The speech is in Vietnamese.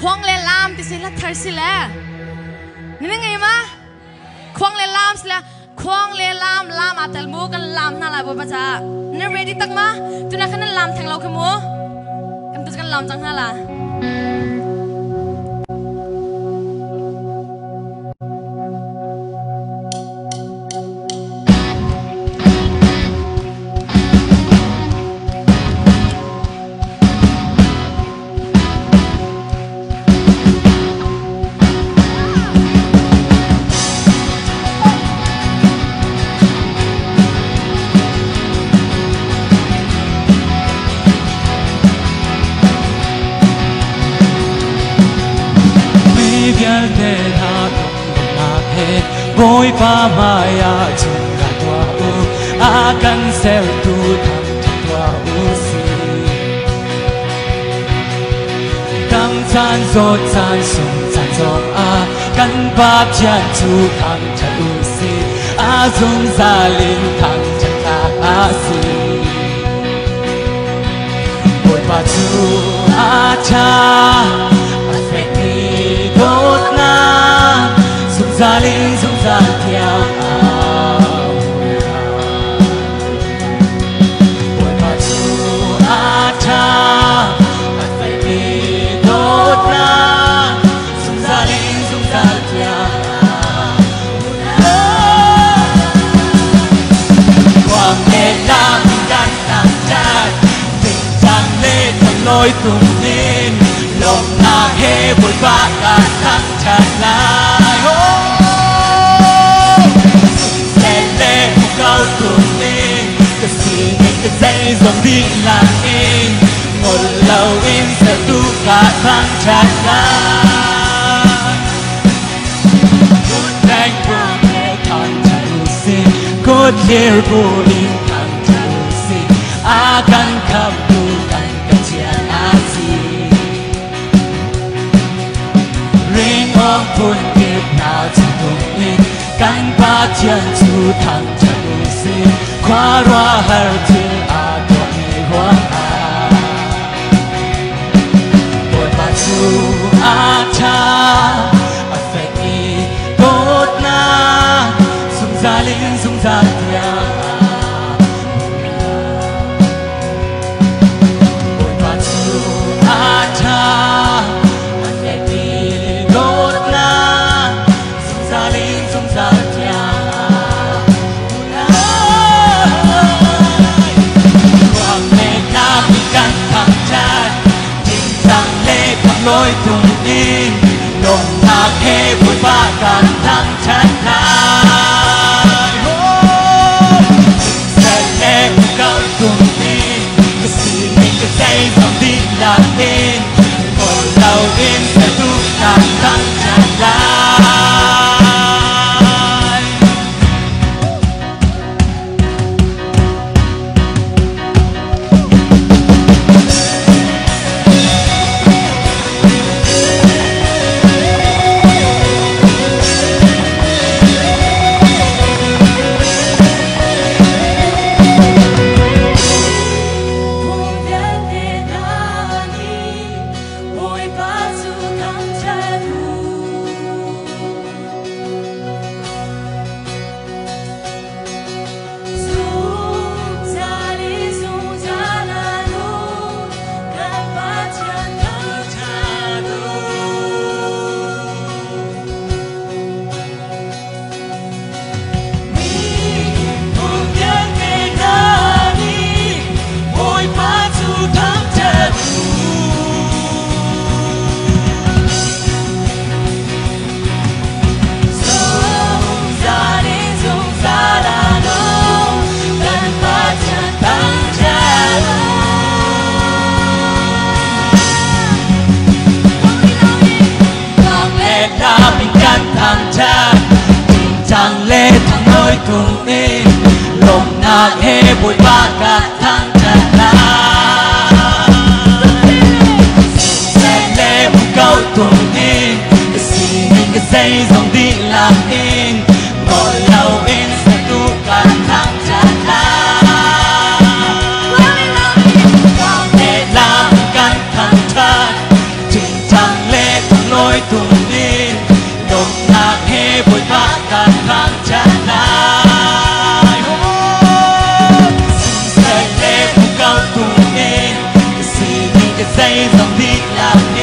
ควงเลลามติสิละทาสิแลนี่ไงมะควงเลลามสิละควงเลลามลามอาตัลมูกันลามน่าละบุวปะจ้านี่เรดี้ตั้มะตัวนั้น้นาดลามทางเราขโมยกันตัวกันลามจังน่าละ boy pa maya chunga tua u akan sel tu tham tua u si tam san so san sung san so a kan pa pian tu tham cha u si. A zum za lin tham cha ta a si. Voi pa tu a cha. Thành cùng nên lòng ta hê vội vã cả thắng tràn lại. Lê lê một câu tung nên cái gì nghe cái dây dòng đi là em. Một lâu em sẽ tu cả thắng tràn lại. Good thank you, thăng tràn sin Good year, good in thăng tràn sin Akan kamu 分别那只动力，敢把天主堂这不是跨若而至阿多尼华。我把主阿他阿费尼多那，送扎林送扎呀。Lối cùng in Lòng na khê vui ba càng thằng nơi lòng nạc hê bụi ba cả thăng cha la sẽ lệ một câu cùng đi cái gì mình cái dây dòng đi làm raise the beat now.